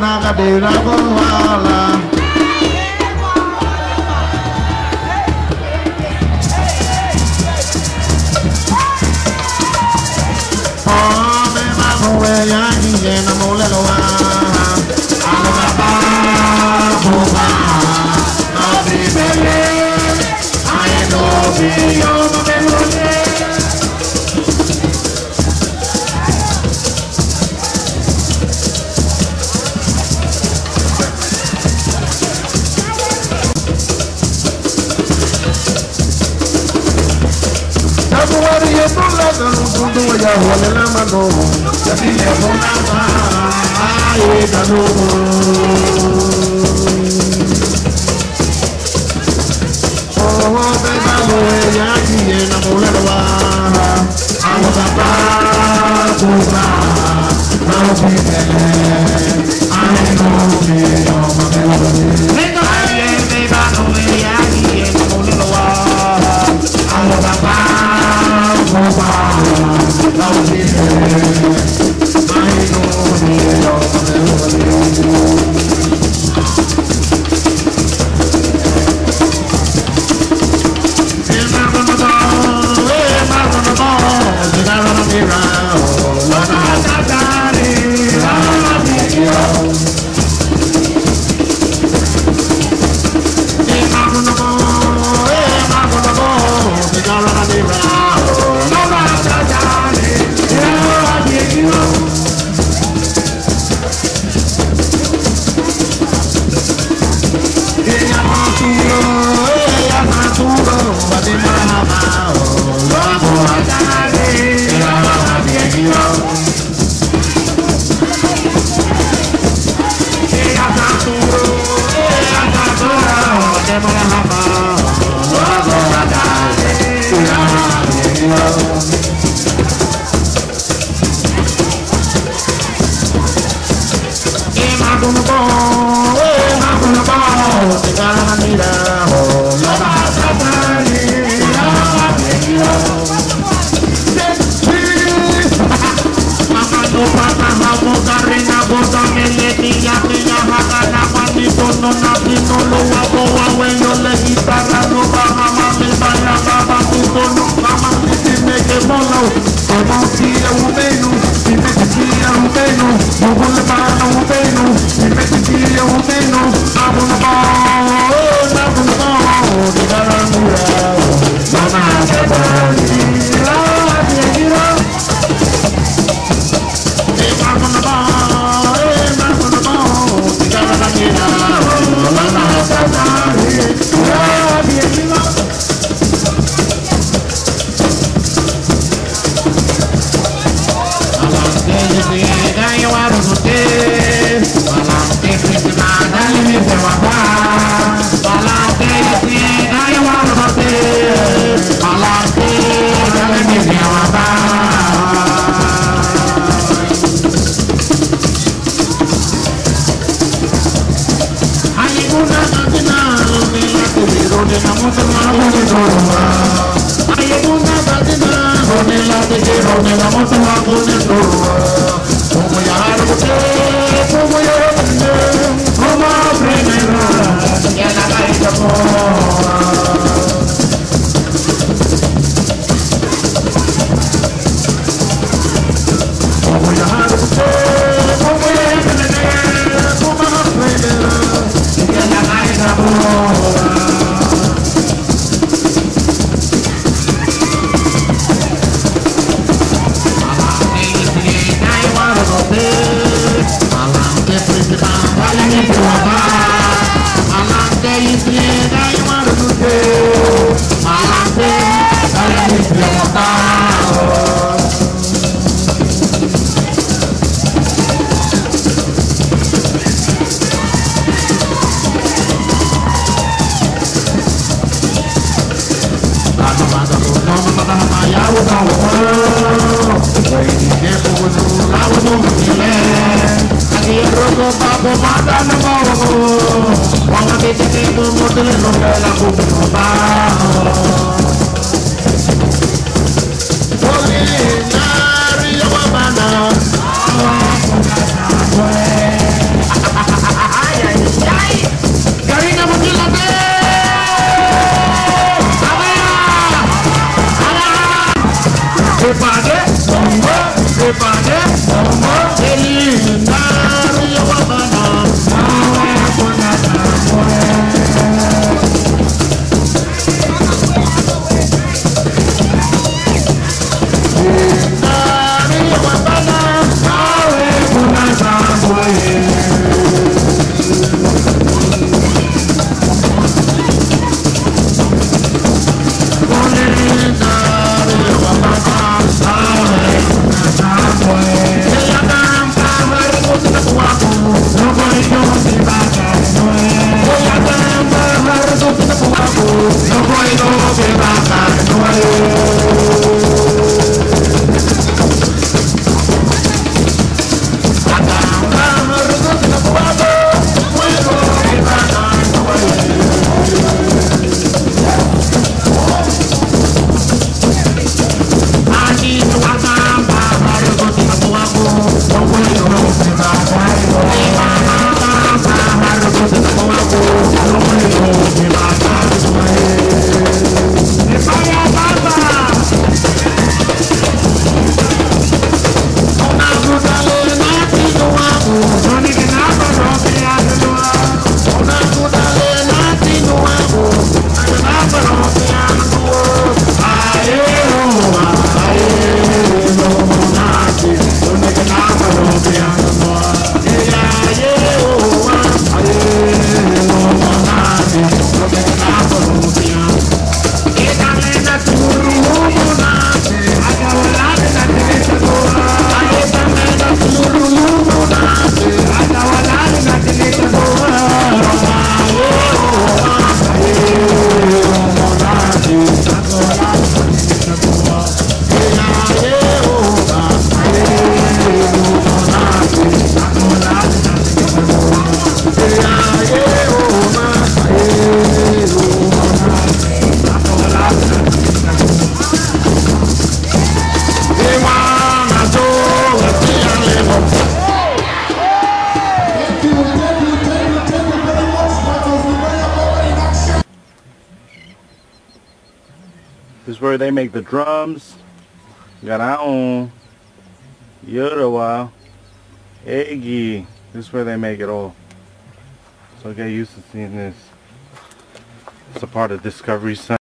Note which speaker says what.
Speaker 1: naga de rago wala Oh, me ma mo we ya ni ye na mo le lo wa Alo ba ba bo ba Na bi yo voy a poner la mano y así le ponga ay esta no oh pensando ella aquí en la mujer vamos a parar vamos a ay no quiero más lo gonna ball, oh, I'm gonna ball, I think I'm gonna need a hole. Love no napi no lo hago, hago le guitarra, no baja, mami, baila, baba, tu no o bolão Vamos tirar o reino E mete tira o reino vou levar o reino E mete tira o reino Na bunda bom Na bunda bom I'm gonna Oh, my God. రోగో పాపం మాట్లాడబోవు ఒక బిడ్డ నేను మొదలు రెండేల కుటుంబా Holy Mary, your mama.
Speaker 2: Where they make the drums. Got our own. Yoruba. Eggy. This is where they make it all. So get used to seeing this. It's a part of Discovery Center.